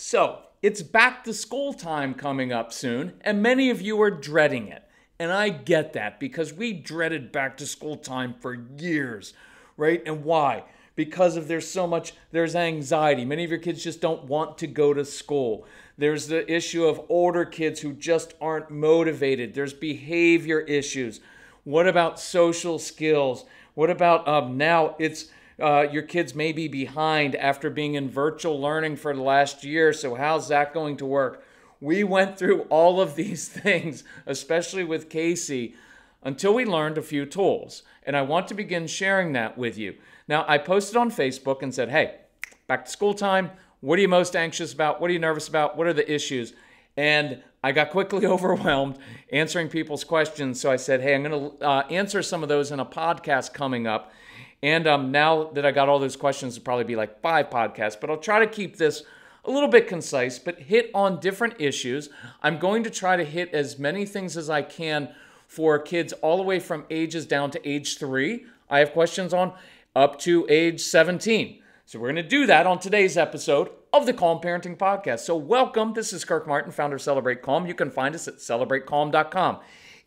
So, it's back to school time coming up soon, and many of you are dreading it. And I get that because we dreaded back to school time for years, right? And why? Because of there's so much there's anxiety. Many of your kids just don't want to go to school. There's the issue of older kids who just aren't motivated. There's behavior issues. What about social skills? What about um, now it's uh, your kids may be behind after being in virtual learning for the last year. So, how's that going to work? We went through all of these things, especially with Casey, until we learned a few tools. And I want to begin sharing that with you. Now, I posted on Facebook and said, hey, back to school time. What are you most anxious about? What are you nervous about? What are the issues? And I got quickly overwhelmed answering people's questions. So I said, hey, I'm going to uh, answer some of those in a podcast coming up. And um, now that I got all those questions, it'll probably be like five podcasts, but I'll try to keep this a little bit concise, but hit on different issues. I'm going to try to hit as many things as I can for kids all the way from ages down to age three. I have questions on up to age 17. So we're going to do that on today's episode of the Calm Parenting Podcast. So welcome. This is Kirk Martin, founder of Celebrate Calm. You can find us at celebratecalm.com.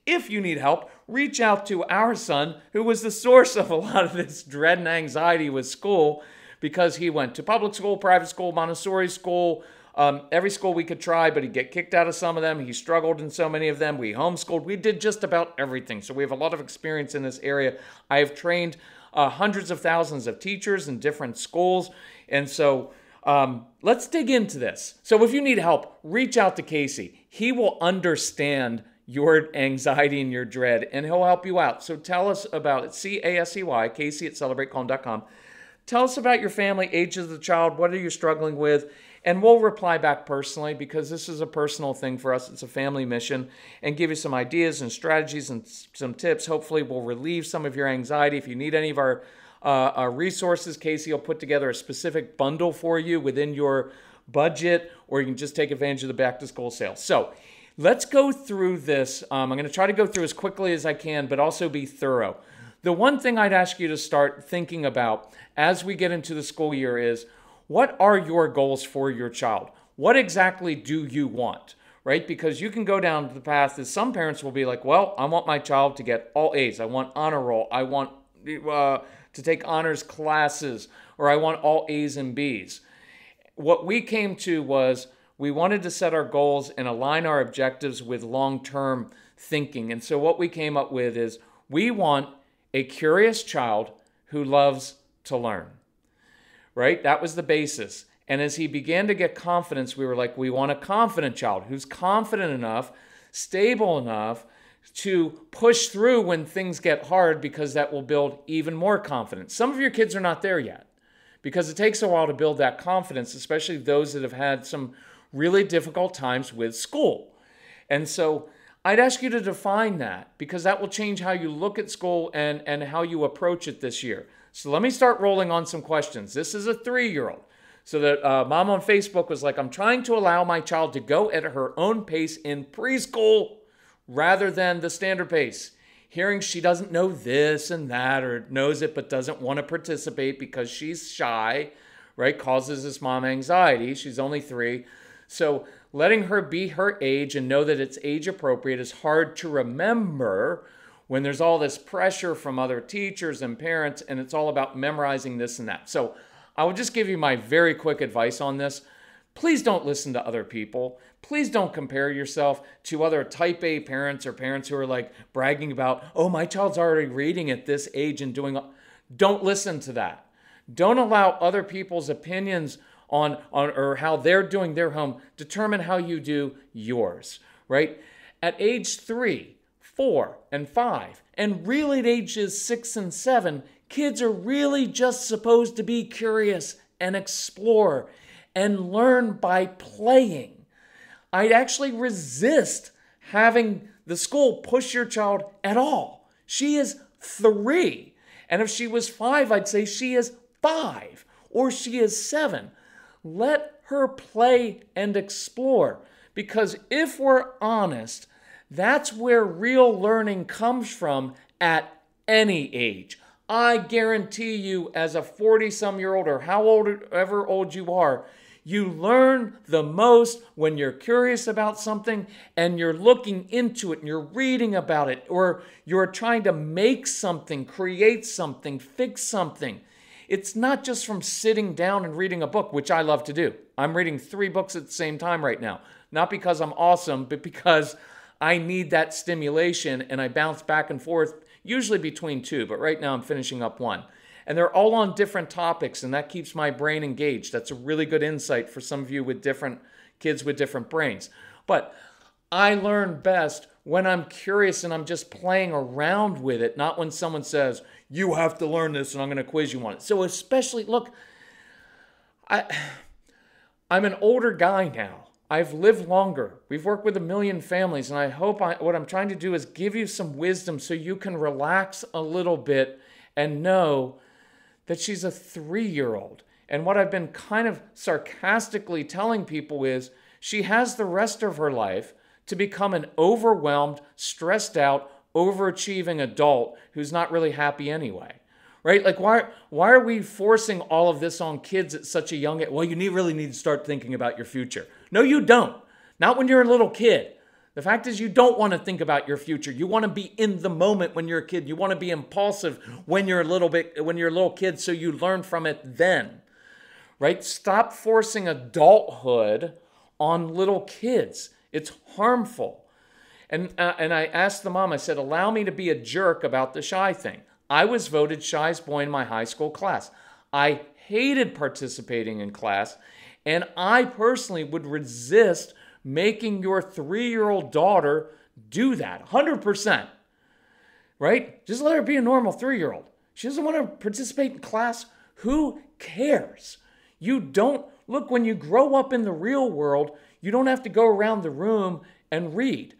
If you need help, reach out to our son, who was the source of a lot of this dread and anxiety with school because he went to public school, private school, Montessori school, um, every school we could try, but he'd get kicked out of some of them. He struggled in so many of them. We homeschooled. We did just about everything. So we have a lot of experience in this area. I have trained uh, hundreds of thousands of teachers in different schools. And so um, let's dig into this. So if you need help, reach out to Casey. He will understand your anxiety and your dread, and he'll help you out. So tell us about it. C A S E Y, Casey at celebratecalm.com. Tell us about your family, age of the child, what are you struggling with? And we'll reply back personally because this is a personal thing for us. It's a family mission and give you some ideas and strategies and some tips. Hopefully, we'll relieve some of your anxiety. If you need any of our, uh, our resources, Casey will put together a specific bundle for you within your budget, or you can just take advantage of the back to school sale. So, Let's go through this. Um, I'm going to try to go through as quickly as I can, but also be thorough. The one thing I'd ask you to start thinking about as we get into the school year is what are your goals for your child? What exactly do you want? Right? Because you can go down the path that some parents will be like, well, I want my child to get all A's. I want honor roll. I want uh, to take honors classes, or I want all A's and B's. What we came to was, we wanted to set our goals and align our objectives with long term thinking. And so, what we came up with is we want a curious child who loves to learn, right? That was the basis. And as he began to get confidence, we were like, we want a confident child who's confident enough, stable enough to push through when things get hard because that will build even more confidence. Some of your kids are not there yet because it takes a while to build that confidence, especially those that have had some really difficult times with school. And so I'd ask you to define that because that will change how you look at school and, and how you approach it this year. So let me start rolling on some questions. This is a three year old. So that uh, mom on Facebook was like, I'm trying to allow my child to go at her own pace in preschool rather than the standard pace. Hearing she doesn't know this and that or knows it but doesn't want to participate because she's shy, right, causes this mom anxiety. She's only three. So letting her be her age and know that it's age appropriate is hard to remember when there's all this pressure from other teachers and parents and it's all about memorizing this and that. So I will just give you my very quick advice on this. Please don't listen to other people. Please don't compare yourself to other type A parents or parents who are like bragging about, oh, my child's already reading at this age and doing. Don't listen to that. Don't allow other people's opinions on, on or how they're doing their home determine how you do yours, right? At age three, four, and five, and really at ages six and seven, kids are really just supposed to be curious and explore and learn by playing. I'd actually resist having the school push your child at all. She is three. And if she was five, I'd say she is five or she is seven. Let her play and explore. Because if we're honest, that's where real learning comes from at any age. I guarantee you, as a 40 some year old or however old you are, You learn the most when you're curious about something and you're looking into it and you're reading about it or you're trying to make something, create something, fix something. It's not just from sitting down and reading a book, which I love to do. I'm reading three books at the same time right now, not because I'm awesome, but because I need that stimulation and I bounce back and forth, usually between two, but right now I'm finishing up one. And they're all on different topics, and that keeps my brain engaged. That's a really good insight for some of you with different kids with different brains. But I learn best when I'm curious and I'm just playing around with it, not when someone says, you have to learn this and I'm going to quiz you on it. So especially look I I'm an older guy now. I've lived longer. We've worked with a million families and I hope I, what I'm trying to do is give you some wisdom so you can relax a little bit and know that she's a 3-year-old. And what I've been kind of sarcastically telling people is she has the rest of her life to become an overwhelmed, stressed out, overachieving adult who's not really happy anyway right? Like why why are we forcing all of this on kids at such a young age well you need, really need to start thinking about your future. No you don't. Not when you're a little kid. The fact is you don't want to think about your future. You want to be in the moment when you're a kid. You want to be impulsive when you're a little bit when you're a little kid so you learn from it then right? Stop forcing adulthood on little kids. It's harmful and, uh, and I asked the mom, I said, allow me to be a jerk about the shy thing. I was voted shyest boy in my high school class. I hated participating in class, and I personally would resist making your three year old daughter do that 100%. Right? Just let her be a normal three year old. She doesn't want to participate in class. Who cares? You don't look when you grow up in the real world, you don't have to go around the room and read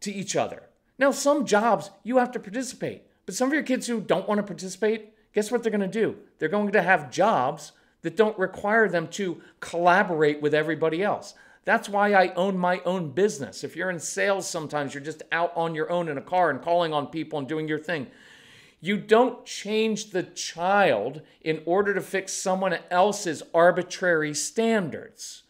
to each other. Now, some jobs you have to participate, but some of your kids who don't want to participate, guess what they're going to do? They're going to have jobs that don't require them to collaborate with everybody else. That's why I own my own business. If you're in sales, sometimes you're just out on your own in a car and calling on people and doing your thing. You don't change the child in order to fix someone else's arbitrary standards,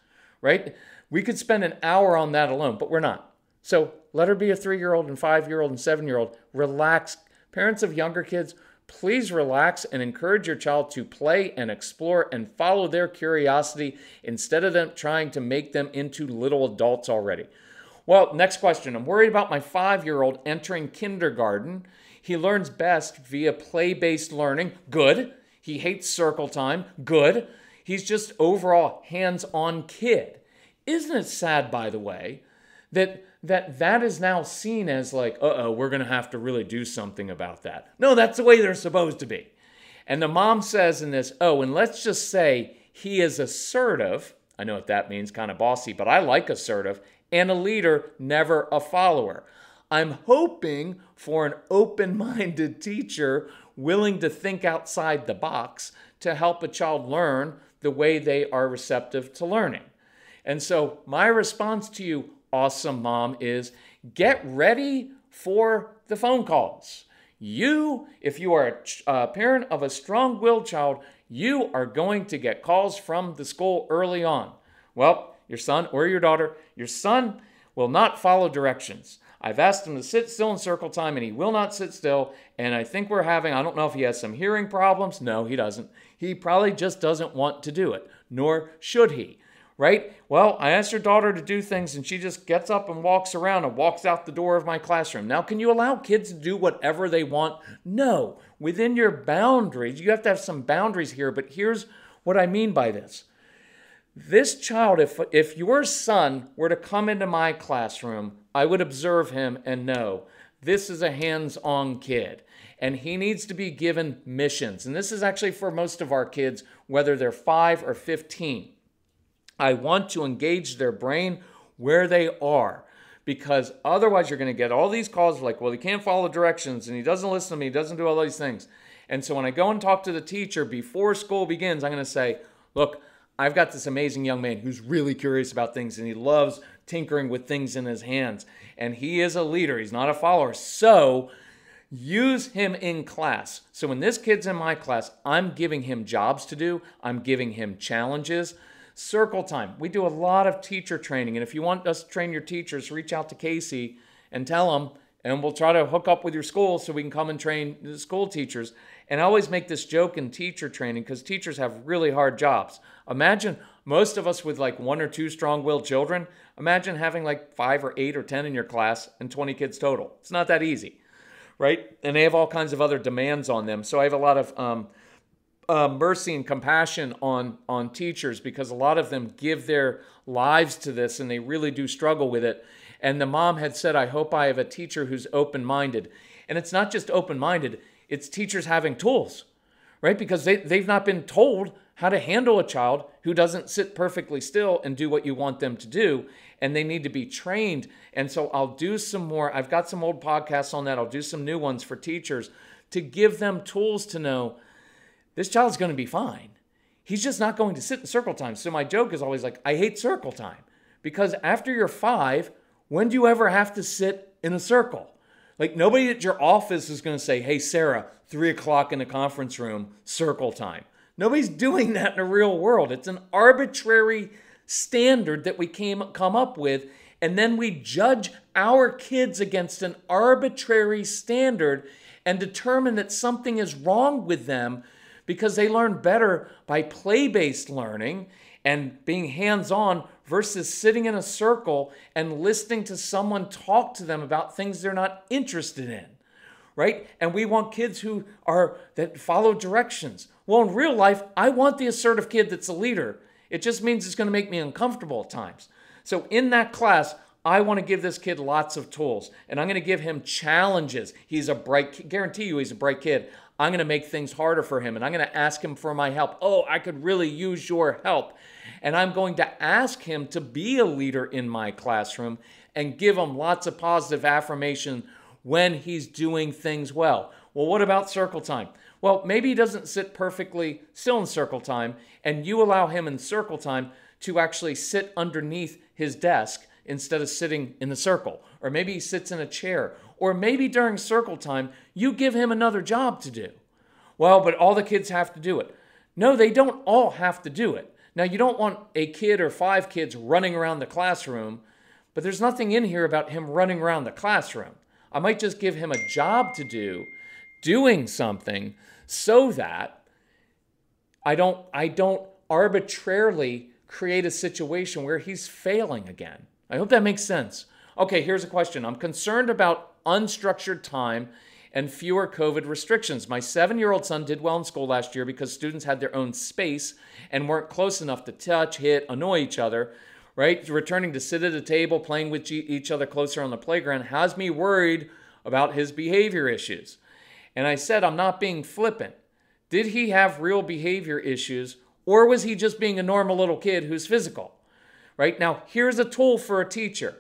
right? We could spend an hour on that alone, but we're not. So let her be a three year old and five year old and seven year old. Relax. Parents of younger kids, please relax and encourage your child to play and explore and follow their curiosity instead of them trying to make them into little adults already. Well, next question. I'm worried about my five year old entering kindergarten. He learns best via play based learning. Good. He hates circle time. Good. He's just overall hands on kid. Isn't it sad, by the way, that that that is now seen as like, uh-oh, we're going to have to really do something about that. No, that's the way they're supposed to be. And the mom says in this, oh, and let's just say he is assertive. I know what that means, kind of bossy, but I like assertive. And a leader, never a follower. I'm hoping for an open minded teacher willing to think outside the box to help a child learn the way they are receptive to learning. And so, my response to you awesome mom is get ready for the phone calls. You, if you are a uh, parent of a strong willed child, you are going to get calls from the school early on. Well, your son or your daughter, your son will not follow directions. I've asked him to sit still in circle time and he will not sit still. And I think we're having, I don't know if he has some hearing problems. No, he doesn't. He probably just doesn't want to do it, nor should he right? Well, I asked your daughter to do things and she just gets up and walks around and walks out the door of my classroom. Now, can you allow kids to do whatever they want? No. Within your boundaries, you have to have some boundaries here, but here's what I mean by this. This child, if, if your son were to come into my classroom, I would observe him and know this is a hands on kid and he needs to be given missions. And this is actually for most of our kids, whether they're five or 15. I want to engage their brain where they are because otherwise you're going to get all these calls like, well, he can't follow directions and he doesn't listen to me, he doesn't do all these things. And so when I go and talk to the teacher before school begins, I'm going to say, look, I've got this amazing young man who's really curious about things and he loves tinkering with things in his hands. And he is a leader, he's not a follower. So use him in class. So when this kid's in my class, I'm giving him jobs to do, I'm giving him challenges Circle time. We do a lot of teacher training. And if you want us to train your teachers, reach out to Casey and tell them, and we'll try to hook up with your school so we can come and train the school teachers. And I always make this joke in teacher training because teachers have really hard jobs. Imagine most of us with like one or two strong willed children. Imagine having like five or eight or 10 in your class and 20 kids total. It's not that easy, right? And they have all kinds of other demands on them. So I have a lot of um, uh, mercy and compassion on on teachers because a lot of them give their lives to this and they really do struggle with it. And the mom had said, "I hope I have a teacher who's open-minded." And it's not just open-minded; it's teachers having tools, right? Because they they've not been told how to handle a child who doesn't sit perfectly still and do what you want them to do and they need to be trained and so i'll do some more i've got some old podcasts on that i'll do some new ones for teachers to give them tools to know this child's going to be fine. He's just not going to sit in circle time. So my joke is always like, I hate circle time because after you're five, when do you ever have to sit in a circle? Like nobody at your office is going to say, hey, Sarah, three o'clock in the conference room, circle time. Nobody's doing that in the real world. It's an arbitrary standard that we came come up with and then we judge our kids against an arbitrary standard and determine that something is wrong with them because they learn better by play based learning and being hands on versus sitting in a circle and listening to someone talk to them about things they're not interested in. Right? And we want kids who are that follow directions. Well, in real life, I want the assertive kid that's a leader. It just means it's going to make me uncomfortable at times. So in that class, I want to give this kid lots of tools and I'm going to give him challenges. He's a bright guarantee you he's a bright kid. I'm going to make things harder for him and I'm going to ask him for my help. Oh, I could really use your help. And I'm going to ask him to be a leader in my classroom and give him lots of positive affirmation when he's doing things well. Well, what about circle time? Well, maybe he doesn't sit perfectly still in circle time, and you allow him in circle time to actually sit underneath his desk instead of sitting in the circle. Or maybe he sits in a chair. Or maybe during circle time, you give him another job to do. Well, but all the kids have to do it. No, they don't all have to do it. Now, you don't want a kid or five kids running around the classroom, but there's nothing in here about him running around the classroom. I might just give him a job to do, doing something, so that I don't, I don't arbitrarily create a situation where he's failing again. I hope that makes sense. Okay, here's a question. I'm concerned about unstructured time and fewer COVID restrictions. My seven year old son did well in school last year because students had their own space and weren't close enough to touch, hit, annoy each other, right? Returning to sit at a table, playing with each other closer on the playground has me worried about his behavior issues. And I said, I'm not being flippant. Did he have real behavior issues or was he just being a normal little kid who's physical? Right? Now, here's a tool for a teacher.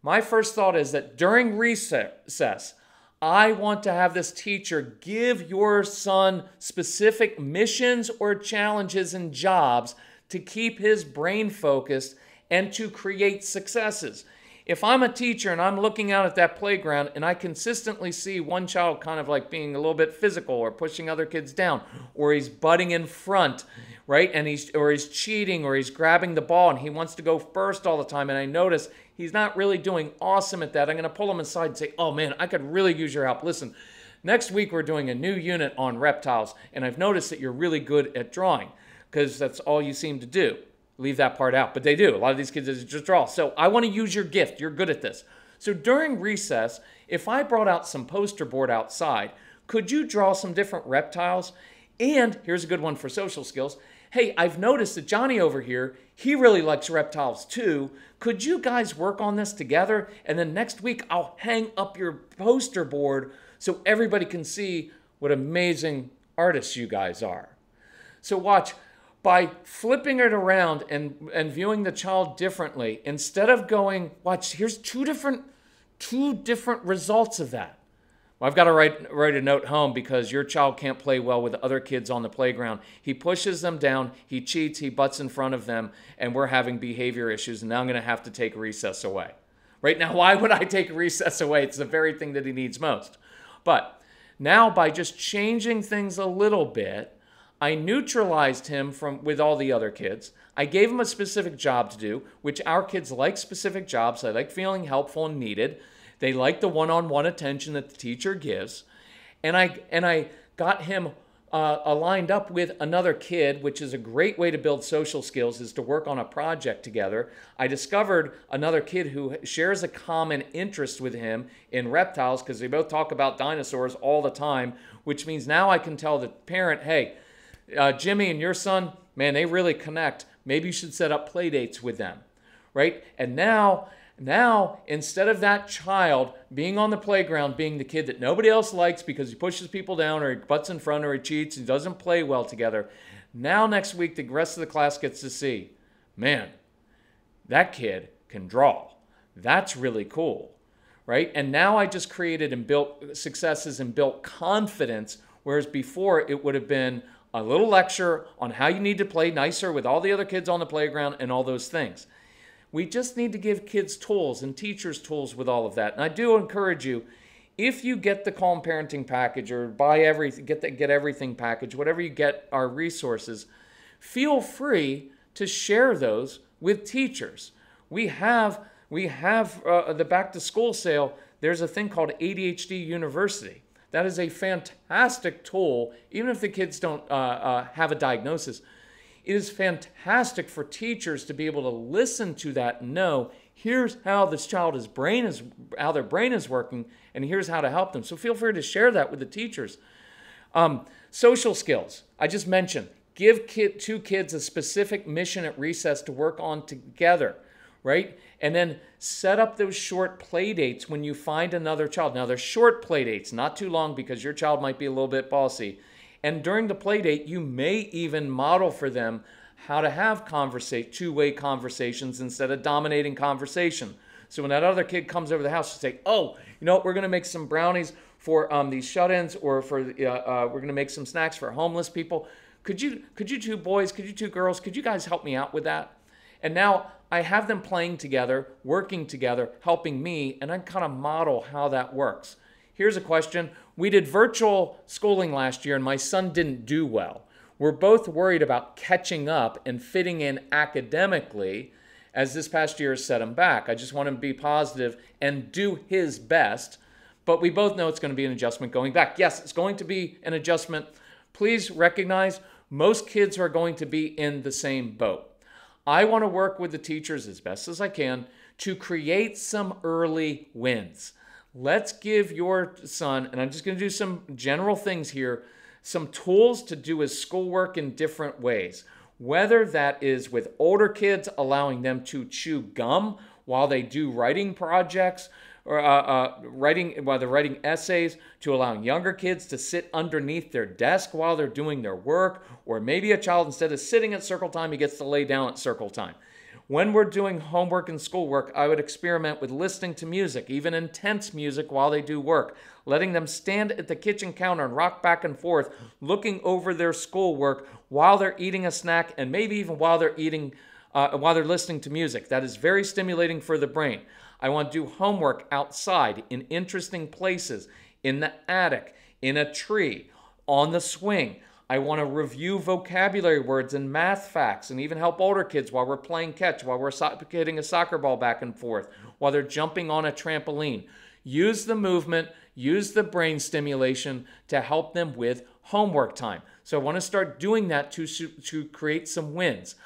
My first thought is that during recess, I want to have this teacher give your son specific missions or challenges and jobs to keep his brain focused and to create successes. If I'm a teacher and I'm looking out at that playground and I consistently see one child kind of like being a little bit physical or pushing other kids down, or he's butting in front, right? And he's or he's cheating or he's grabbing the ball and he wants to go first all the time. And I notice he's not really doing awesome at that. I'm going to pull him aside and say, "Oh man, I could really use your help. Listen, next week we're doing a new unit on reptiles, and I've noticed that you're really good at drawing because that's all you seem to do." Leave that part out, but they do. A lot of these kids just draw. So I want to use your gift. You're good at this. So during recess, if I brought out some poster board outside, could you draw some different reptiles? And here's a good one for social skills hey, I've noticed that Johnny over here, he really likes reptiles too. Could you guys work on this together? And then next week, I'll hang up your poster board so everybody can see what amazing artists you guys are. So, watch by flipping it around and, and viewing the child differently, instead of going, watch, here's two different, two different results of that. Well, I've got to write, write a note home because your child can't play well with other kids on the playground. He pushes them down, he cheats, he butts in front of them, and we're having behavior issues. And now I'm going to have to take recess away. Right now, why would I take recess away? It's the very thing that he needs most. But now, by just changing things a little bit, I neutralized him from with all the other kids. I gave him a specific job to do, which our kids like specific jobs. They like feeling helpful and needed. They like the one-on-one attention that the teacher gives. And I and I got him uh, aligned up with another kid, which is a great way to build social skills, is to work on a project together. I discovered another kid who shares a common interest with him in reptiles because they both talk about dinosaurs all the time, which means now I can tell the parent, hey, uh, Jimmy and your son, man, they really connect. Maybe you should set up play dates with them, right? And now now, instead of that child being on the playground, being the kid that nobody else likes because he pushes people down or he butts in front or he cheats and doesn't play well together, now next week the rest of the class gets to see, man, that kid can draw. That's really cool, right? And now I just created and built successes and built confidence, whereas before it would have been a little lecture on how you need to play nicer with all the other kids on the playground and all those things. We just need to give kids tools and teachers tools with all of that. And I do encourage you, if you get the Calm Parenting package or buy everything, get the get everything package, whatever you get our resources, feel free to share those with teachers. We have we have uh, the back to school sale. There's a thing called ADHD University. That is a fantastic tool, even if the kids don't uh, uh, have a diagnosis. It is fantastic for teachers to be able to listen to that and know here's how this child's brain is how their brain is working and here's how to help them. So feel free to share that with the teachers. Um, social skills. I just mentioned give kid, two kids a specific mission at recess to work on together right and then set up those short play dates when you find another child now they're short play dates not too long because your child might be a little bit bossy and during the play date, you may even model for them how to have conversa- two-way conversations instead of dominating conversation. So when that other kid comes over the house, you say, "Oh, you know what? We're going to make some brownies for um, these shut-ins, or for uh, uh, we're going to make some snacks for homeless people. Could you, could you two boys, could you two girls, could you guys help me out with that?" And now I have them playing together, working together, helping me, and I kind of model how that works. Here's a question. We did virtual schooling last year, and my son didn't do well. We're both worried about catching up and fitting in academically as this past year has set him back. I just want him to be positive and do his best. But we both know it's going to be an adjustment going back. Yes, it's going to be an adjustment. Please recognize most kids are going to be in the same boat. I want to work with the teachers as best as I can to create some early wins. Let's give your son, and I'm just going to do some general things here, some tools to do his schoolwork in different ways. Whether that is with older kids, allowing them to chew gum while they do writing projects, or uh, uh, writing while they're writing essays, to allowing younger kids to sit underneath their desk while they're doing their work, or maybe a child instead of sitting at circle time, he gets to lay down at circle time. When we're doing homework and schoolwork, I would experiment with listening to music, even intense music, while they do work, letting them stand at the kitchen counter and rock back and forth, looking over their schoolwork while they're eating a snack and maybe even while they're eating, uh, while they're listening to music. That is very stimulating for the brain. I want to do homework outside in interesting places, in the attic, in a tree, on the swing. I want to review vocabulary words and math facts and even help older kids while we're playing catch, while we're so- hitting a soccer ball back and forth, while they're jumping on a trampoline. Use the movement, use the brain stimulation to help them with homework time. So I want to start doing that to, to create some wins.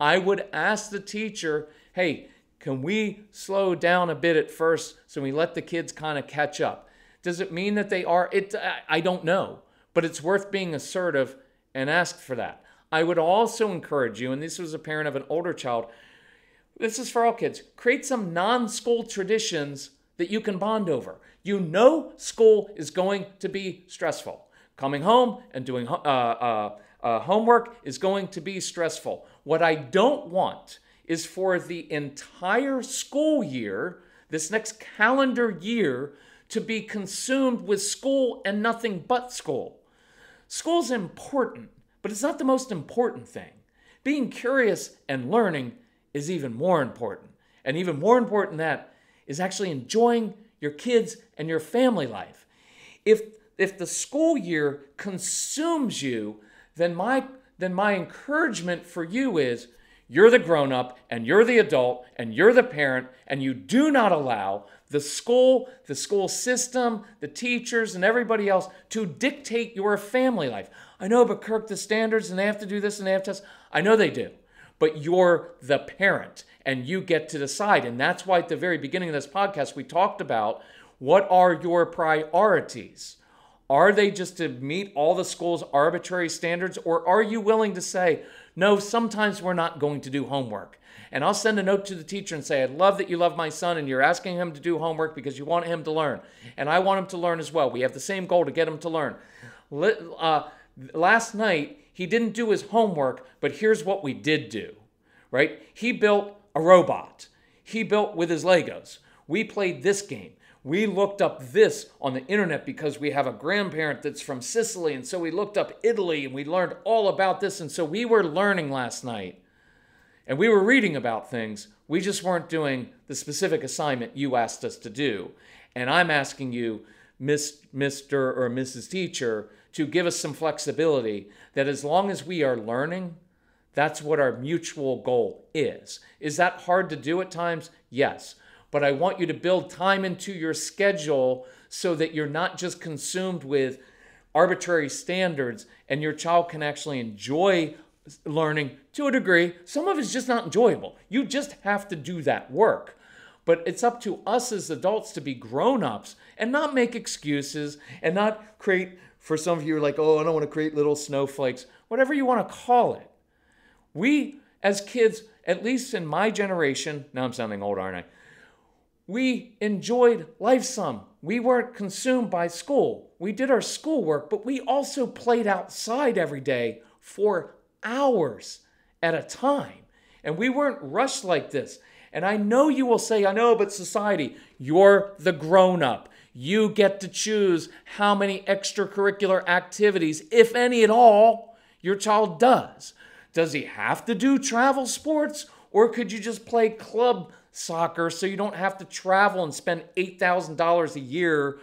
I would ask the teacher, hey, can we slow down a bit at first so we let the kids kind of catch up? Does it mean that they are? It I don't know but it's worth being assertive and ask for that. I would also encourage you, and this was a parent of an older child, this is for all kids, create some non school traditions that you can bond over. You know, school is going to be stressful. Coming home and doing uh, uh, uh, homework is going to be stressful. What I don't want is for the entire school year, this next calendar year, to be consumed with school and nothing but school. School's important, but it's not the most important thing. Being curious and learning is even more important. And even more important than that is actually enjoying your kids and your family life. If if the school year consumes you, then my then my encouragement for you is you're the grown up and you're the adult and you're the parent and you do not allow the school, the school system, the teachers and everybody else to dictate your family life. I know, but Kirk, the standards and they have to do this and they have to. I know they do, but you're the parent and you get to decide. And that's why at the very beginning of this podcast, we talked about what are your priorities? Are they just to meet all the school's arbitrary standards, or are you willing to say, no, sometimes we're not going to do homework? And I'll send a note to the teacher and say, I love that you love my son and you're asking him to do homework because you want him to learn. And I want him to learn as well. We have the same goal to get him to learn. Uh, last night, he didn't do his homework, but here's what we did do, right? He built a robot. He built with his Legos. We played this game. We looked up this on the internet because we have a grandparent that's from Sicily. And so we looked up Italy and we learned all about this. And so we were learning last night and we were reading about things. We just weren't doing the specific assignment you asked us to do. And I'm asking you, Miss, Mr. or Mrs. Teacher, to give us some flexibility that as long as we are learning, that's what our mutual goal is. Is that hard to do at times? Yes. But I want you to build time into your schedule so that you're not just consumed with arbitrary standards and your child can actually enjoy learning to a degree. Some of it's just not enjoyable. You just have to do that work. But it's up to us as adults to be grown ups and not make excuses and not create, for some of you, like, oh, I don't want to create little snowflakes, whatever you want to call it. We, as kids, at least in my generation, now I'm sounding old, aren't I? We enjoyed life some. We weren't consumed by school. We did our schoolwork, but we also played outside every day for hours at a time. And we weren't rushed like this. And I know you will say, I know, but society, you're the grown up. You get to choose how many extracurricular activities, if any at all, your child does. Does he have to do travel sports? Or could you just play club soccer so you don't have to travel and spend $8,000 a year,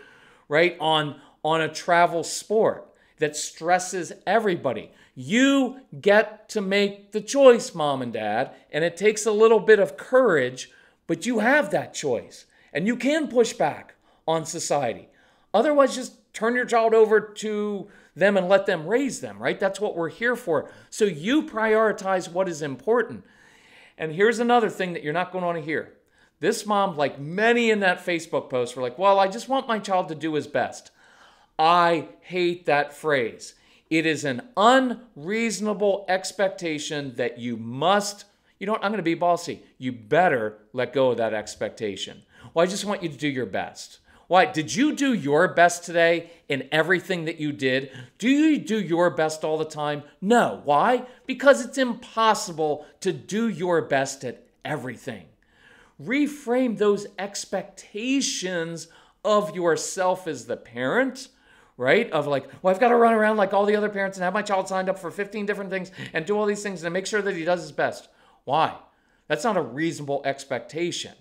right, on, on a travel sport that stresses everybody? You get to make the choice, mom and dad, and it takes a little bit of courage, but you have that choice. And you can push back on society. Otherwise, just turn your child over to them and let them raise them, right? That's what we're here for. So you prioritize what is important. And here's another thing that you're not going to want to hear. This mom, like many in that Facebook post, were like, Well, I just want my child to do his best. I hate that phrase. It is an unreasonable expectation that you must, you know what, I'm going to be bossy. You better let go of that expectation. Well, I just want you to do your best. Why? Did you do your best today in everything that you did? Do you do your best all the time? No. Why? Because it's impossible to do your best at everything. Reframe those expectations of yourself as the parent, right? Of like, well, I've got to run around like all the other parents and have my child signed up for 15 different things and do all these things and make sure that he does his best. Why? That's not a reasonable expectation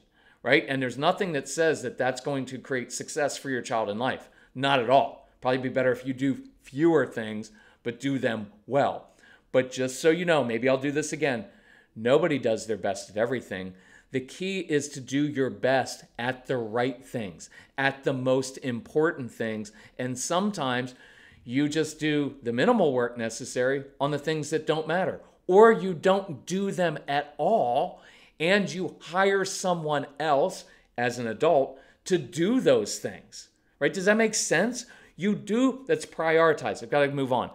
right? And there's nothing that says that that's going to create success for your child in life. Not at all. Probably be better if you do fewer things, but do them well. But just so you know, maybe I'll do this again. Nobody does their best at everything. The key is to do your best at the right things, at the most important things. And sometimes you just do the minimal work necessary on the things that don't matter, or you don't do them at all and you hire someone else as an adult to do those things. Right? Does that make sense? You do, that's prioritized. I've got to move on.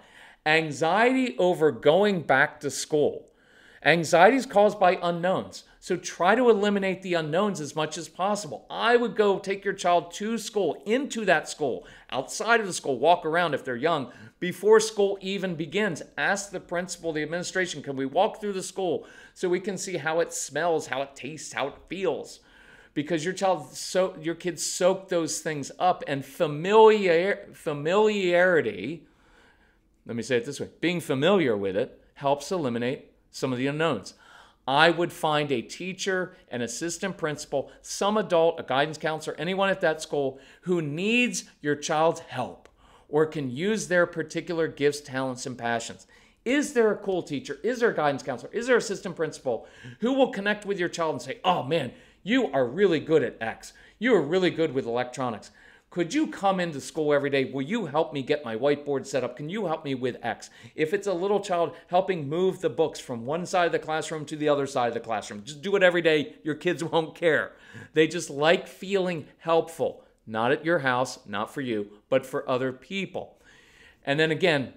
Anxiety over going back to school. Anxiety is caused by unknowns. So try to eliminate the unknowns as much as possible. I would go take your child to school, into that school, outside of the school, walk around if they're young, before school even begins. Ask the principal, the administration, can we walk through the school so we can see how it smells, how it tastes, how it feels? Because your child, so your kids soak those things up, and familiar familiarity. Let me say it this way: being familiar with it helps eliminate some of the unknowns. I would find a teacher, an assistant principal, some adult, a guidance counselor, anyone at that school who needs your child's help or can use their particular gifts, talents, and passions. Is there a cool teacher? Is there a guidance counselor? Is there an assistant principal who will connect with your child and say, oh man, you are really good at X. You are really good with electronics. Could you come into school every day? Will you help me get my whiteboard set up? Can you help me with X? If it's a little child, helping move the books from one side of the classroom to the other side of the classroom. Just do it every day. Your kids won't care. They just like feeling helpful. Not at your house, not for you, but for other people. And then again,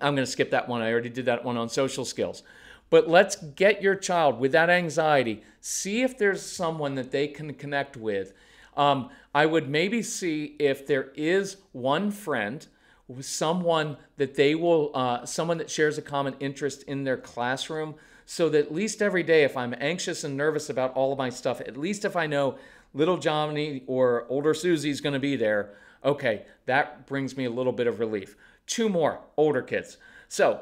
I'm going to skip that one. I already did that one on social skills. But let's get your child with that anxiety. See if there's someone that they can connect with. Um, I would maybe see if there is one friend, someone that they will, uh, someone that shares a common interest in their classroom, so that at least every day, if I'm anxious and nervous about all of my stuff, at least if I know little Johnny or older Susie's going to be there, okay, that brings me a little bit of relief. Two more older kids. So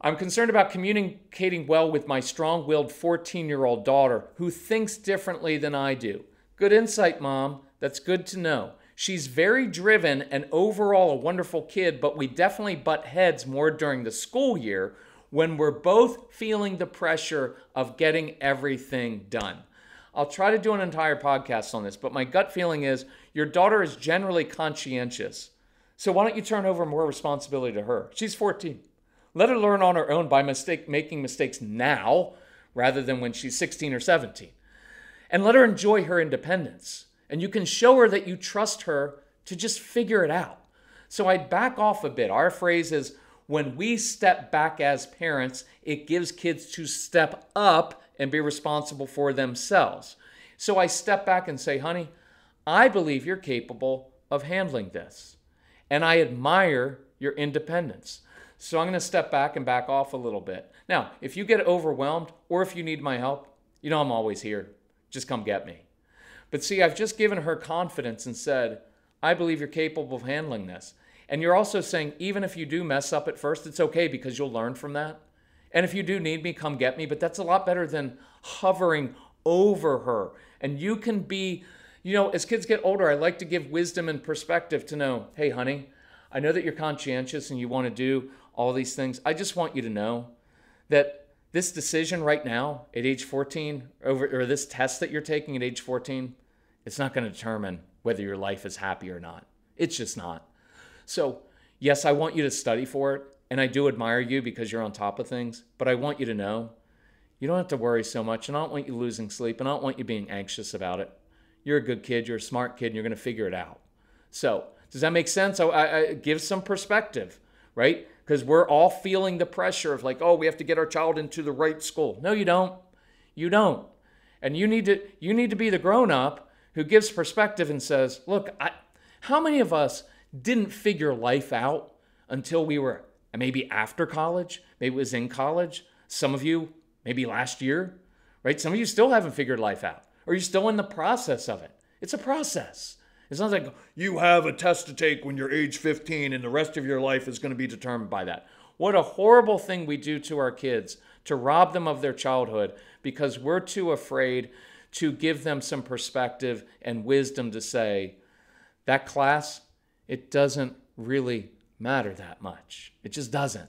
I'm concerned about communicating well with my strong willed 14 year old daughter who thinks differently than I do. Good insight, Mom. That's good to know. She's very driven and overall a wonderful kid, but we definitely butt heads more during the school year when we're both feeling the pressure of getting everything done. I'll try to do an entire podcast on this, but my gut feeling is your daughter is generally conscientious. So why don't you turn over more responsibility to her? She's 14. Let her learn on her own by mistake making mistakes now rather than when she's 16 or 17. And let her enjoy her independence. And you can show her that you trust her to just figure it out. So I'd back off a bit. Our phrase is when we step back as parents, it gives kids to step up and be responsible for themselves. So I step back and say, honey, I believe you're capable of handling this and I admire your independence. So I'm going to step back and back off a little bit. Now, if you get overwhelmed or if you need my help, you know I'm always here. Just come get me. But see, I've just given her confidence and said, I believe you're capable of handling this. And you're also saying, even if you do mess up at first, it's okay because you'll learn from that. And if you do need me, come get me. But that's a lot better than hovering over her. And you can be you know, as kids get older, I like to give wisdom and perspective to know, hey, honey, I know that you're conscientious and you want to do all these things. I just want you to know that this decision right now at age 14, over, or this test that you're taking at age 14, it's not going to determine whether your life is happy or not. It's just not. So, yes, I want you to study for it, and I do admire you because you're on top of things, but I want you to know you don't have to worry so much, and I don't want you losing sleep, and I don't want you being anxious about it you're a good kid, you're a smart kid, and you're going to figure it out. So, does that make sense? I, I, I give some perspective, right? Because we're all feeling the pressure of like, oh, we have to get our child into the right school. No, you don't. You don't. And you need to you need to be the grown up who gives perspective and says, look, I, how many of us didn't figure life out until we were maybe after college, maybe it was in college. Some of you maybe last year, right? Some of you still haven't figured life out. Or are you still in the process of it? It's a process. It's not like you have a test to take when you're age 15 and the rest of your life is going to be determined by that. What a horrible thing we do to our kids to rob them of their childhood because we're too afraid to give them some perspective and wisdom to say, that class, it doesn't really matter that much. It just doesn't.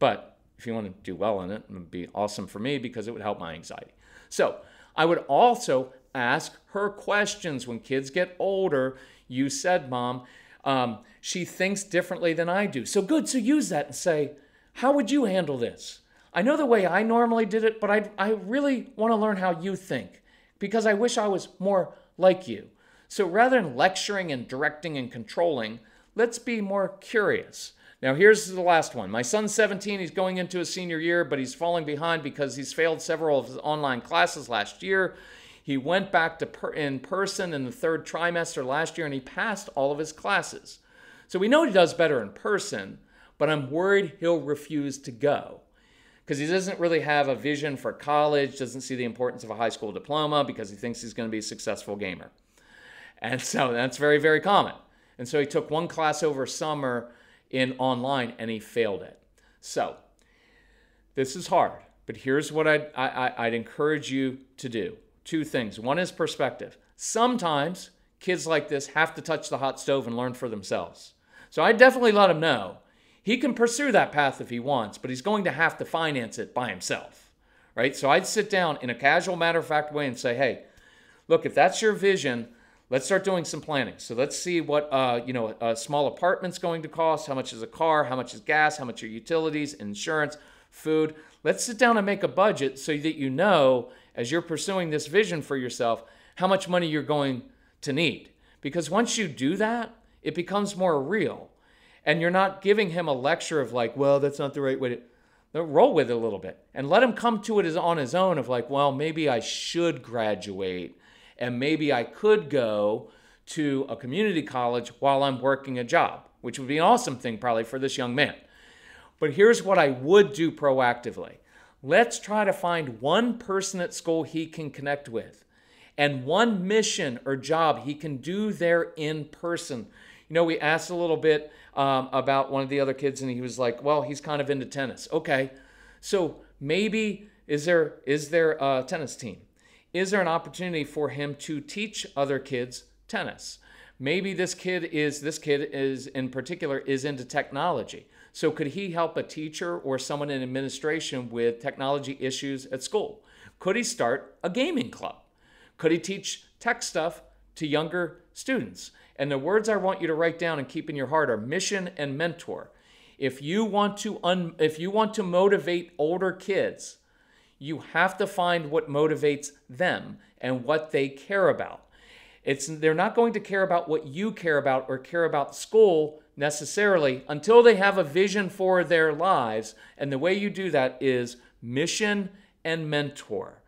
But if you want to do well in it, it would be awesome for me because it would help my anxiety. So, I would also ask her questions when kids get older. You said, Mom, um, she thinks differently than I do. So good. So use that and say, How would you handle this? I know the way I normally did it, but I, I really want to learn how you think because I wish I was more like you. So rather than lecturing and directing and controlling, let's be more curious. Now, here's the last one. My son's 17. He's going into his senior year, but he's falling behind because he's failed several of his online classes last year. He went back to per- in person in the third trimester last year and he passed all of his classes. So we know he does better in person, but I'm worried he'll refuse to go because he doesn't really have a vision for college, doesn't see the importance of a high school diploma because he thinks he's going to be a successful gamer. And so that's very, very common. And so he took one class over summer in online and he failed it. So this is hard, but here's what I'd, I, I'd encourage you to do. Two things. One is perspective. Sometimes kids like this have to touch the hot stove and learn for themselves. So I definitely let him know He can pursue that path if he wants, but he's going to have to finance it by himself, right? So I'd sit down in a casual, matter of fact way and say, hey, look, if that's your vision, let's start doing some planning. So let's see what uh, you know a small apartment's going to cost, how much is a car, how much is gas, how much are utilities, insurance, food. Let's sit down and make a budget so that you know as you're pursuing this vision for yourself how much money you're going to need. Because once you do that, it becomes more real. And you're not giving him a lecture of like, well, that's not the right way to roll with it a little bit and let him come to it on his own of like, well, maybe I should graduate and maybe I could go to a community college while I'm working a job, which would be an awesome thing probably for this young man. But here's what I would do proactively. Let's try to find one person at school he can connect with and one mission or job he can do there in person. You know, we asked a little bit um, about one of the other kids, and he was like, "Well, he's kind of into tennis." Okay, so maybe is there is there a tennis team? Is there an opportunity for him to teach other kids tennis? Maybe this kid is this kid is in particular is into technology. So could he help a teacher or someone in administration with technology issues at school? Could he start a gaming club? Could he teach tech stuff to younger students? And the words I want you to write down and keep in your heart are mission and mentor. If you want to un, if you want to motivate older kids, you have to find what motivates them and what they care about. It's they're not going to care about what you care about or care about school necessarily until they have a vision for their lives. And the way you do that is mission and mentor.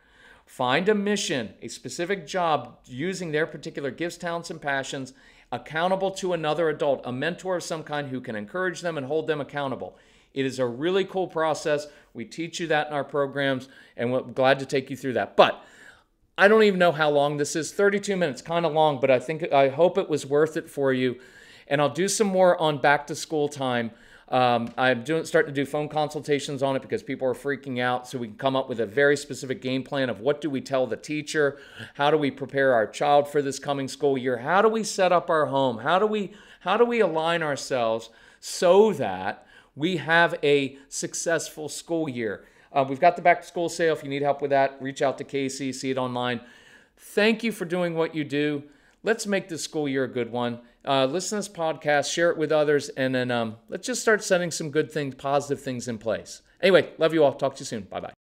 Find a mission, a specific job using their particular gifts, talents, and passions, accountable to another adult, a mentor of some kind who can encourage them and hold them accountable. It is a really cool process. We teach you that in our programs, and we're glad to take you through that. But I don't even know how long this is 32 minutes, kind of long, but I think I hope it was worth it for you. And I'll do some more on back to school time. Um, I'm doing, starting to do phone consultations on it because people are freaking out. So we can come up with a very specific game plan of what do we tell the teacher, how do we prepare our child for this coming school year, how do we set up our home, how do we how do we align ourselves so that we have a successful school year. Uh, we've got the back to school sale. If you need help with that, reach out to Casey, see it online. Thank you for doing what you do. Let's make this school year a good one. Uh, listen to this podcast, share it with others, and then um, let's just start setting some good things, positive things in place. Anyway, love you all. Talk to you soon. Bye bye.